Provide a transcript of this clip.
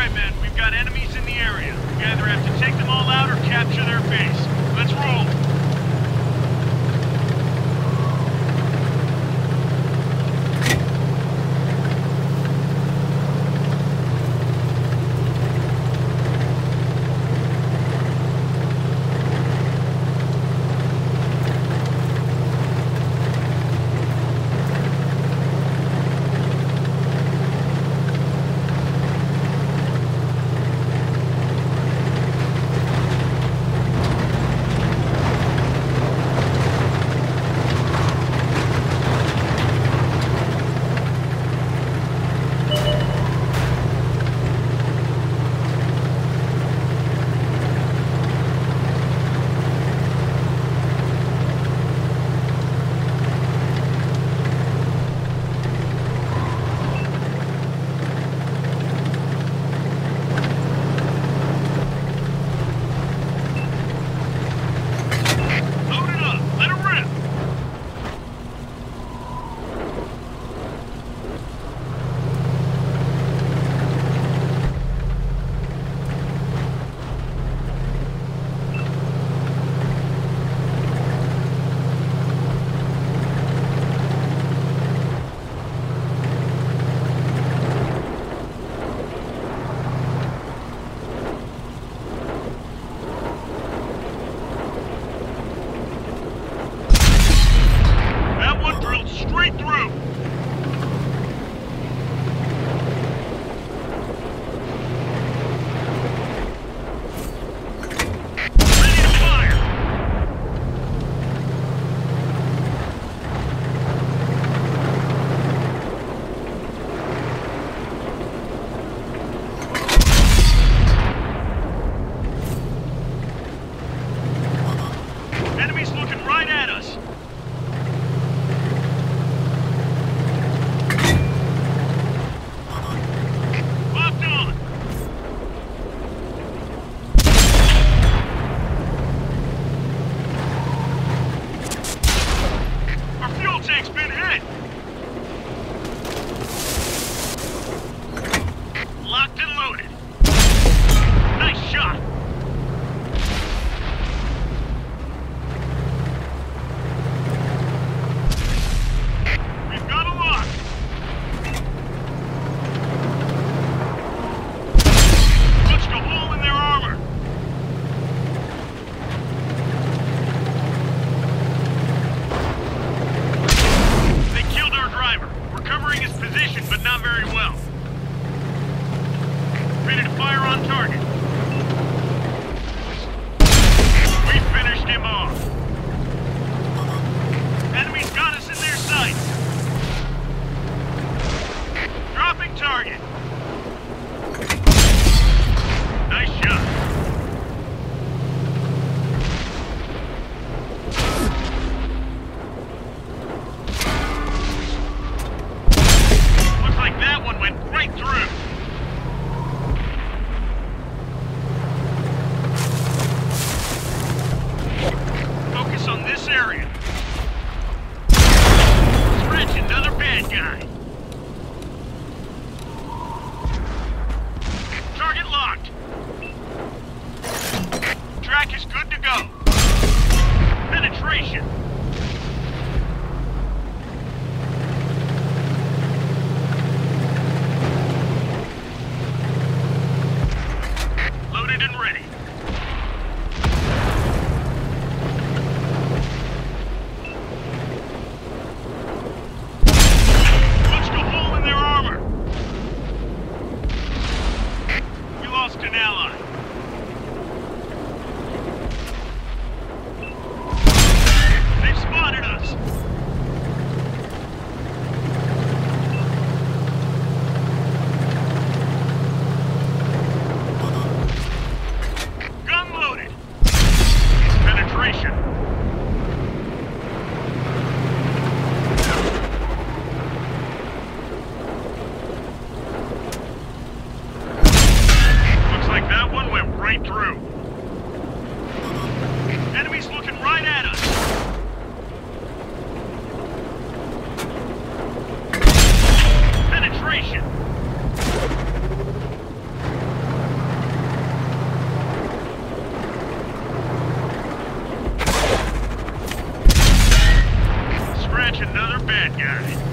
Alright, men, we've got enemies in the area. We either have to take them all out or capture their base. Let's roll. target. It.